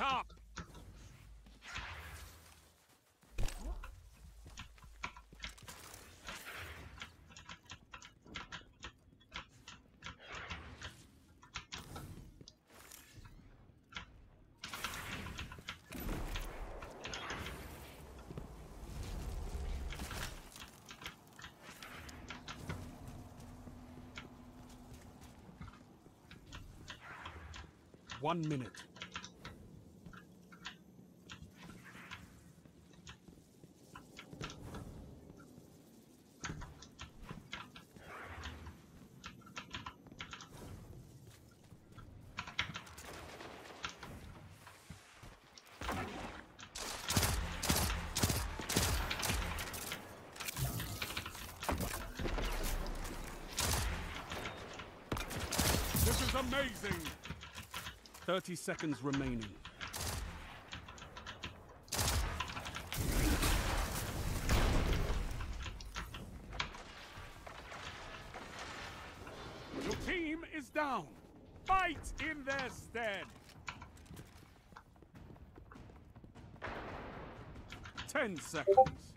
Up! One minute. This is amazing! 30 seconds remaining. Your team is down. Fight in their stead. Ten seconds.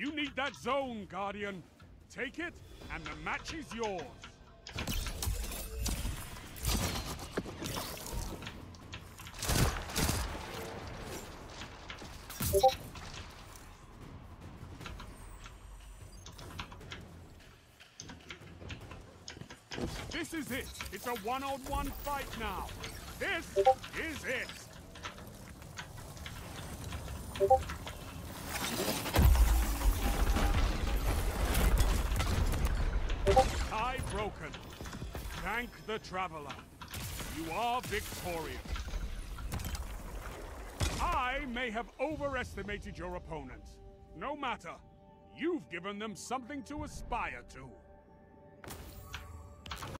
You need that zone, Guardian. Take it, and the match is yours. This is it. It's a one-on-one fight now. This is it. Tie broken. Thank the Traveler. You are victorious. I may have overestimated your opponent. No matter. You've given them something to aspire to.